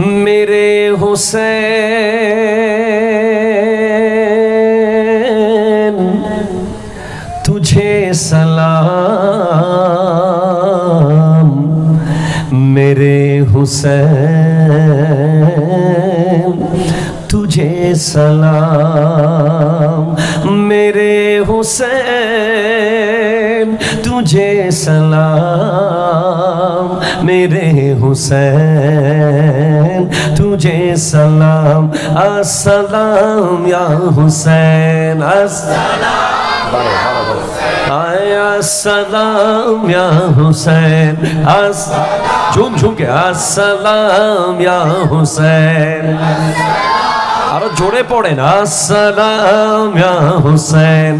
मेरे हुसैन तुझे सलाम। मेरे हुसैन तुझे सलाम। मेरे हुसैन तुझे सलाम। मेरे हुसैन तुझे सलाम असलाम या हुसैन अस्सलाम। या हुसैन झूम झूम के असलाम या हुसैन। আরো জোরে পড়েন আসসালাম ইয়া হুসেন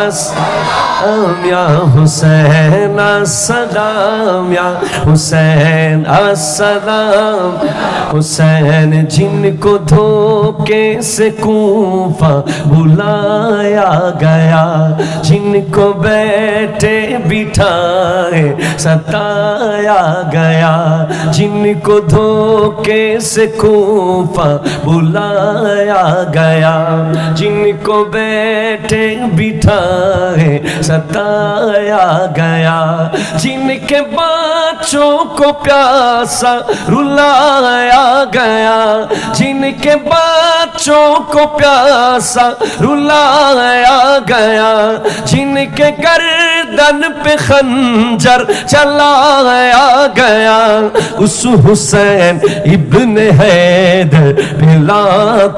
আসসালাম ইয়া হুসেন আসসালাম ইয়া হুসেন আসসালাম हुसैन जिनको धोखे से कूफा बुलाया गया जिनको बैठे बिठाए सताया गया जिनको धोखे से कूफा बुलाया गया जिनको बैठे बिठाए, सताया गया। जिनके बच्चों को प्यासा रुलाया गया। जिनके बच्चों को प्यासा रुलाया गया। जिनके गर्दन पे खंजर चलाया गया। उस हुसैन इब्न पिला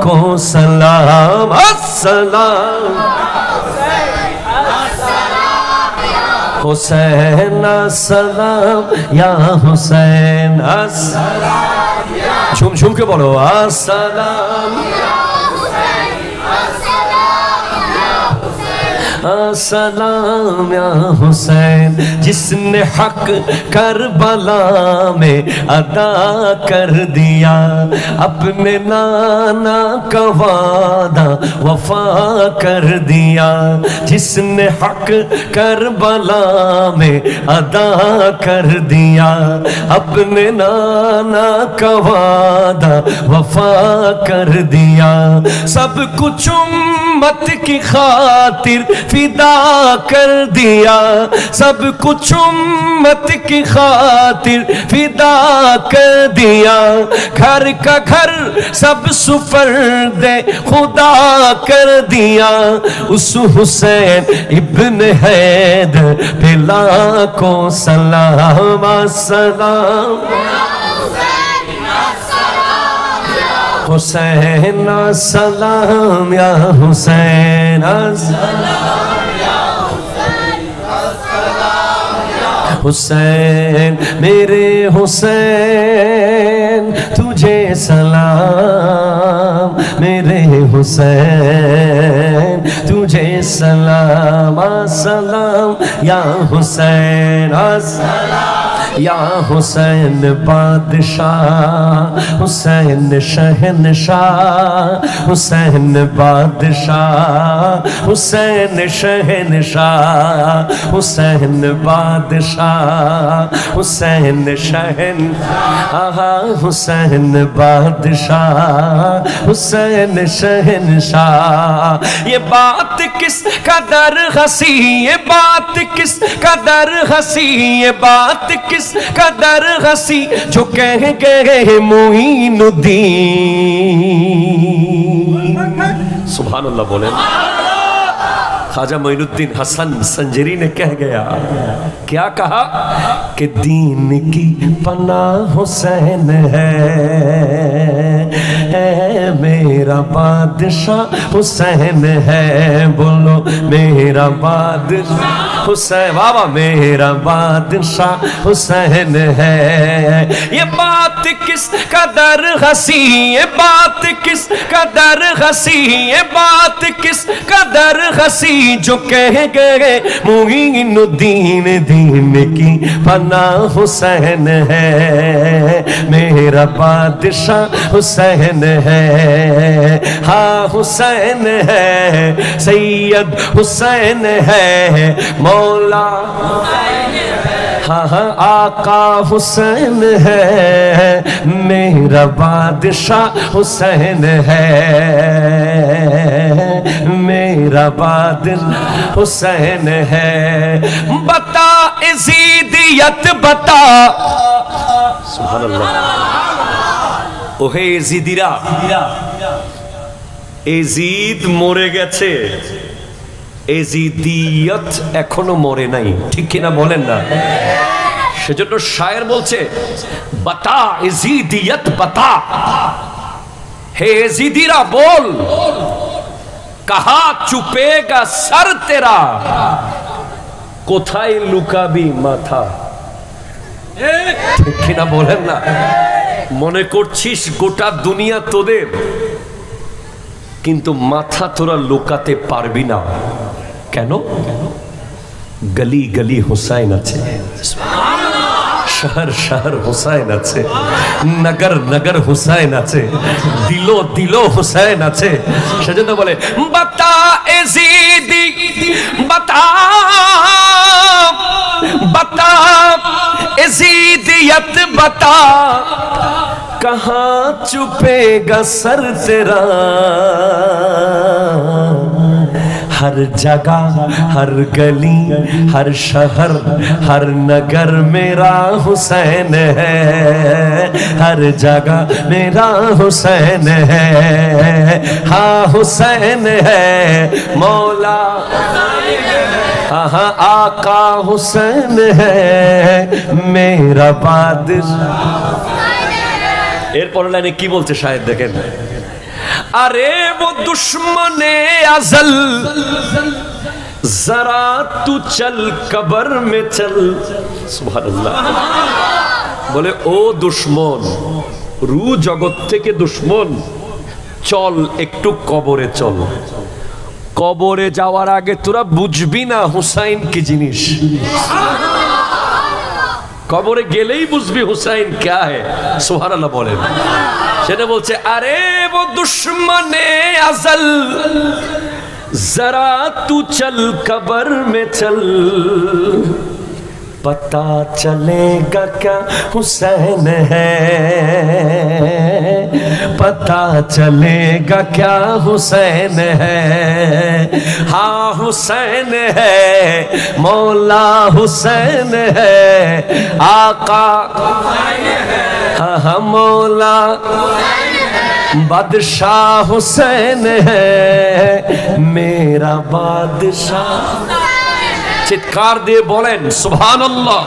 को सलाम। असलाम हुसैन सलाम या हुसैन झूम झूम के बोलो, अस्सलाम। सलाम या हुसैन, जिसने हक करबला में अदा कर दिया, अपने नाना का वादा वफा कर दिया, जिसने हक करबला में अदा कर दिया, अपने नाना का वादा वफा कर दिया। सब कुछ उम्मत की खातिर फिदा कर दिया। सब कुछ उम्मत की खातिर फिदा कर दिया। घर का घर सब सुफर दे खुदा कर दिया। उस हुसैन इब्न हैदर पिला को सलाम सलाम। हुसैन सलाम या हुसैन। हुसैन, मेरे हुसैन, तुझे सलाम। मेरे हुसैन, तुझे सलाम। सलाम या हुसैन। सलाम या हुसैन बादशाह, हुसैन शहनशाह, हुसैन बादशाह, हुसैन शहनशाह, हुसैन बादशाह, हुसैन शहन, आहा, हुसैन बादशाह, हुसैन शहनशाह। ये बात किस कदर हसी, ये बात किस कदर हसी, ये बात किस कदर हसी जो कह गए मोइनुद्दीन। सुबह अल्लाह बोले। ख्वाजा मोइनुद्दीन हसन संजरी ने कह गया, क्या कहा? कि दीन की पना हुसैन है। मेरा बादशाह हुसैन है। बोलो, मेरा बादशाह हुसैन बाबा मेरा बादशाह हुसैन है। ये बात किस कदर हसी, ये बात किस कदर हसी, ये बात किस कदर हसी। जो कह गए मुहीनुद्दीन दीन की फना हुसैन है। मेरा बादशाह हुसैन है। हा, हुसैन है। सैयद हुसैन है। मौला हाँ हाँ आका हुसैन है मेरा बादशाह हुसैन है मेरा बादशाह हुसैन है बता इजीदियत बता सुभान अल्लाह ওহে এজিদিরা এজিদ মরে গেছে এজিদিয়ত এখনও মরে নাই। ঠিক কিনা বলেন না? সেজন্য শায়ের বলছে, বাতা, এজিদিয়ত বাতা। হে এজিদিরা, বল, কাহা চুপেগা সর তেরা? কোথায় লুকাবি মাথা? ঠিক কিনা বলেন না? মনে করছিস গোটা দুনিয়া তোদের। কিন্তু মাথা তোরা লোকাতে পারবি না কেন গলি গলি হোসাইন আছে শহর শহর হোসাইন আছে নগর নগর হোসাইন আছে দিলো দিলো হোসাইন আছে সেজন্য বলে বাতা এজিদি বাতা বাতা এজিদিয়ত বাতা कहाँ चुपेगा सर तेरा? हर जगह, हर गली, हर शहर, हर नगर मेरा हुसैन है। हर जगह मेरा हुसैन है। हाँ हुसैन है। मौला हाँ आका हुसैन है। मेरा बादशाह এরপর লাইনে কি বলছে শাহেদ দেখেন? আরে ও দুশ্মনে আজল জরা তু চল কবর মে চল। সুবহানাল্লাহ। বলে, ও দুশ্মন, রু জগৎ থেকে দুশ্মন, চল একটু কবরে চল। কবরে যাওয়ার আগে তোরা বুঝবি না হুসাইন কি জিনিস। কবরে গেলেই বুঝবি হুসাইন কে হে সুহারাল্লাহ বলেন সেটা বলছে আরে ও দুশ্মনে আজল জরা তু চল কবর মে চল पता चलेगा क्या हुसैन है पता चलेगा क्या हुसैन है? हा हुसैन है मौला हुसैन है आका। हाँ हा, मौला बादशाह हुसैन है मेरा बादशाह। चित्कार दे बोलें सुबह अल्लाह